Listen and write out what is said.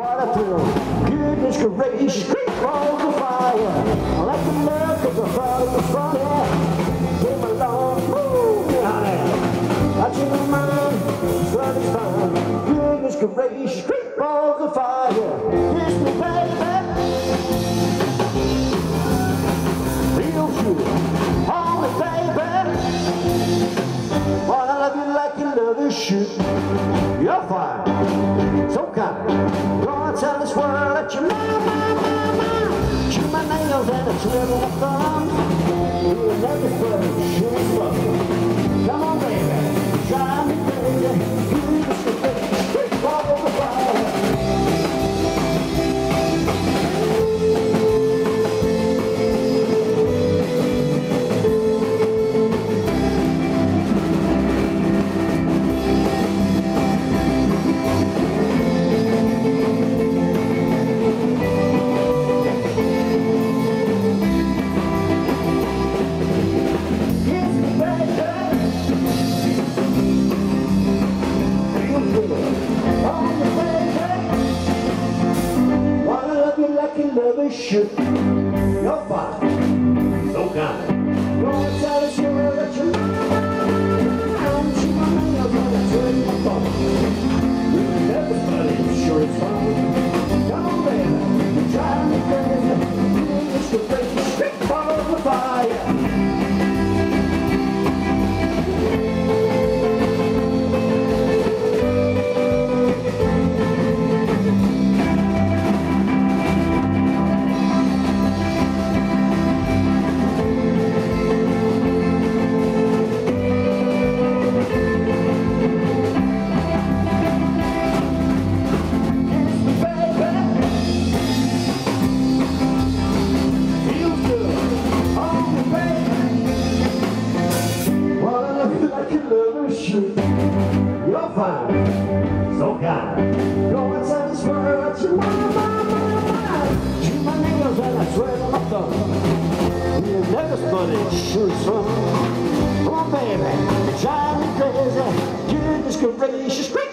What a thrill, goodness gracious, great balls of fire. I like the look of the fire of the fire. Came along, me honey. I change my mind, sun is fine. Goodness gracious, great balls of fire. Kiss me, baby. Real good, hold me, baby. Wanna love you like you love this shit. You're fine, so kind. Gonna tell this world that mine, mine, mine. Chew my nails and a twiddle my thumbs. You'll never play, sure you you a should. You're fine. So kind. Gonna tell us you're that you're mine. Chew my nails and I twirl my thumbs. You'll sure it's fun. Come on, baby. You drive me crazy. You just a break straight ball of fire. You're fine, so kind. Go and world that you want my, my. Chew my nails and I swear on my thumb. You never spotted, sure as fun. Oh, baby, drive me crazy. Goodness gracious, great